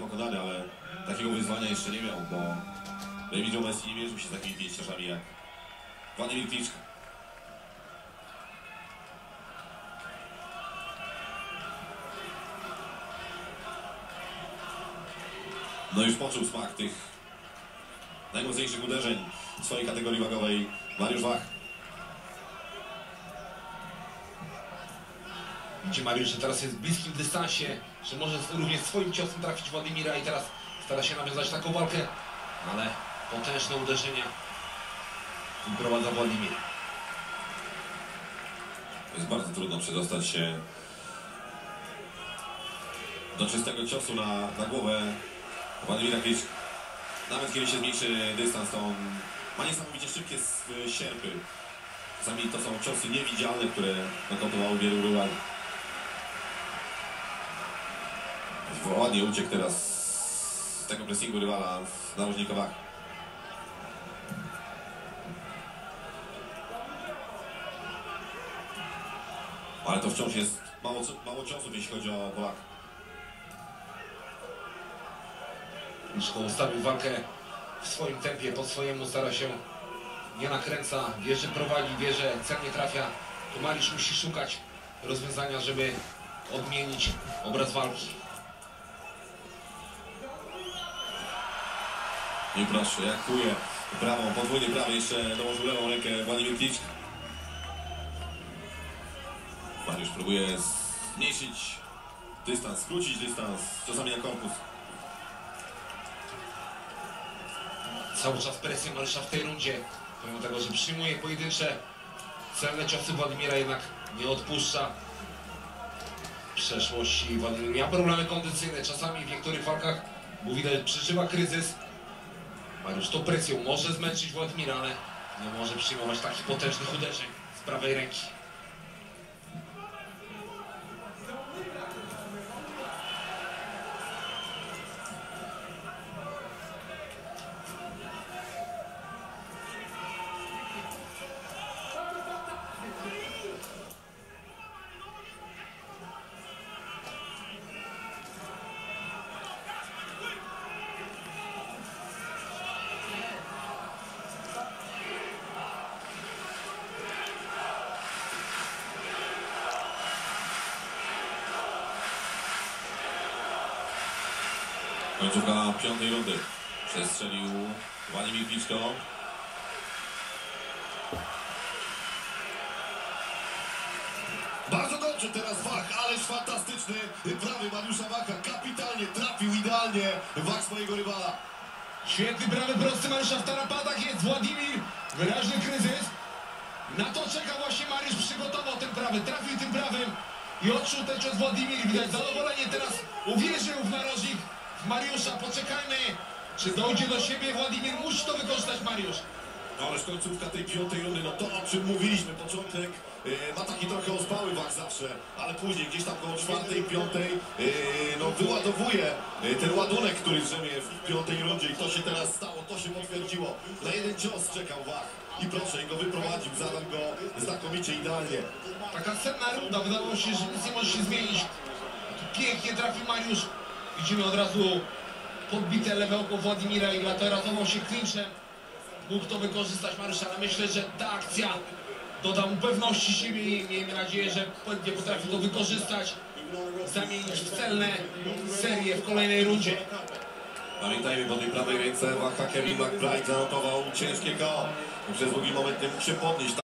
pokonany, ale takiego wyzwania jeszcze nie miał, bo widział Messi nie mierzył się z takimi pięściarzami jak Władimir Kliczko. No już poczuł smak tych najmocniejszych uderzeń w swojej kategorii wagowej Mariusz Wach. Widzi Mariusz, że teraz jest w bliskim dystansie, że może również swoim ciosem trafić Władimira i teraz stara się nawiązać taką walkę, ale potężne uderzenia wyprowadza Władimir. Jest bardzo trudno przedostać się do czystego ciosu na, na głowę Władimira Kliczko. Nawet kiedy się zmniejszy dystans, to on ma niesamowicie szybkie sierpy. Czasami to są ciosy niewidzialne, które nokautowały wielu rywali. Ładnie uciekł teraz z tego pressingu rywala w narożnikowach. Ale to wciąż jest mało, mało ciosów, jeśli chodzi o Polaka. Kliczko ustawił walkę w swoim tempie, po swojemu stara się, nie nakręca, wie, że prowadzi, wie, że celnie trafia. Tu Mariusz musi szukać rozwiązania, żeby odmienić obraz walki. Jak kuje prawą, podwójnie prawy, jeszcze dołożył lewą rękę Władimir Kliczko. Mariusz próbuje zmniejszyć dystans, skrócić dystans, czasami na korpus. Cały czas presję Mariusza w tej rundzie, pomimo tego, że przyjmuje pojedyncze celne ciosy Władimira jednak nie odpuszcza. Przeszłości Władimir miał problemy kondycyjne, czasami w niektórych walkach był widać, przeżywa kryzys. Mariusz tą presją może zmęczyć Władimira, ale nie może przyjmować takich potężnych uderzeń z prawej ręki. Końcówka piątej rundy. Przestrzelił Władimir Kliczko. Bardzo dobrze teraz Wach, ależ fantastyczny prawy Mariusza Wacha. Kapitalnie trafił idealnie Wach swojego rywala. Świetny prawy prosty Mariusza w tarapatach jest Władimir. Wyraźny kryzys. Na to czeka właśnie Mariusz, przygotował ten prawy, trafił tym prawym i odczuł ten cios Władimir. Widać zadowolenie teraz, uwierzył w narożnik w Mariusza. Poczekajmy, czy dojdzie do siebie Władimir. Musi to wykorzystać Mariusz. No ależ końcówka tej piątej rundy, no to o czym mówiliśmy, początek e, ma taki trochę ospały Wach zawsze, ale później gdzieś tam koło czwartej, piątej, e, no wyładowuje e, ten ładunek, który drzemie w piątej rundzie i to się teraz stało, to się potwierdziło. Na jeden cios czekał Wach i proszę, i go wyprowadził, zadał go znakomicie, idealnie. Taka senna runda, wydawało się, że nic nie może się zmienić. Pięknie trafił Mariusz. Widzimy od razu podbite lewe oko Władimira i lata ratował się klinczem. Mógł to wykorzystać Mariusz, ale myślę, że ta akcja doda mu pewności siebie i miejmy nadzieję, że będzie potrafił to wykorzystać. Zamienić w celne serie w kolejnej rundzie. Pamiętajmy, po tej prawej ręce Wach Kevin McBride zanotował ciężkie KO. Przez długi moment nie mógł się podnieść.